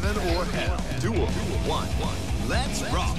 Heaven or hell. Duel. One. Let's rock.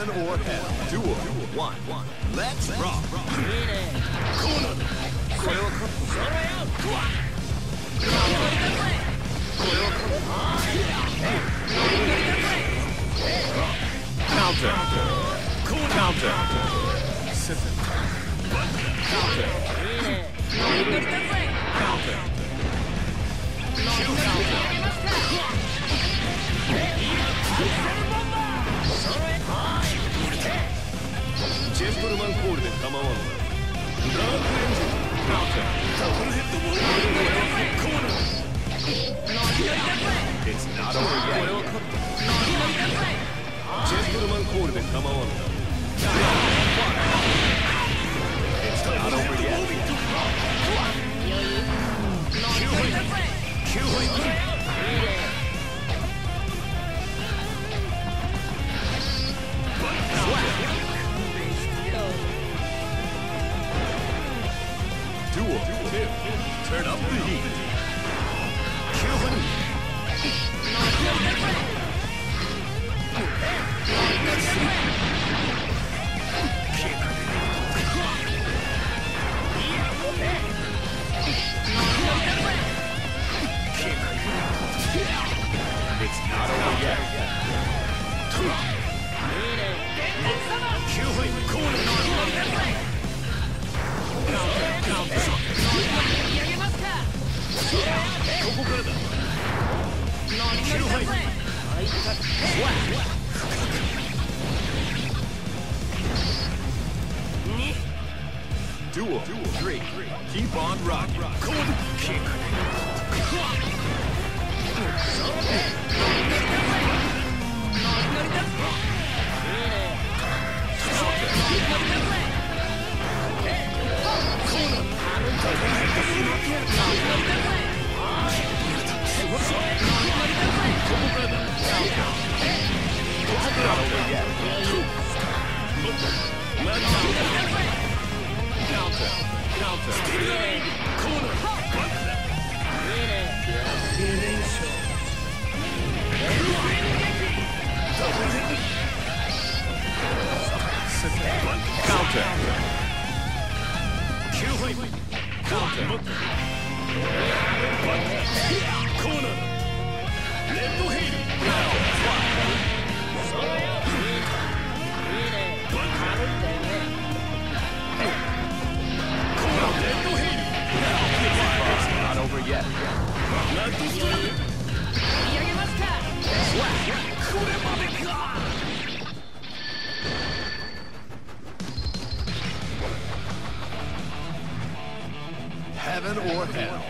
Heaven or hell. Duel. One. Let's rock. Counter. Counter. Counter. Counter. ジ構わぬダークエンジンダークダーったジンンー duel. Turn up the heat. It's Duel. Three. Keep on rocking. Kick. Not over yet. Counter. Counter. Counter. Corner. Left heel. It's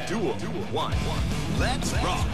Dual duel, duel one. Let's rock.